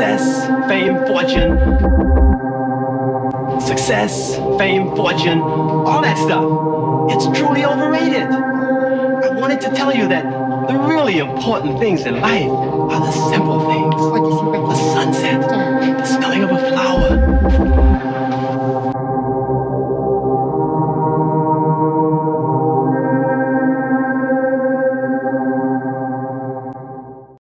Success, fame, fortune, success, fame, fortune, all that stuff. It's truly overrated. I wanted to tell you that the really important things in life are the simple things. The sunset, the smelling of a flower,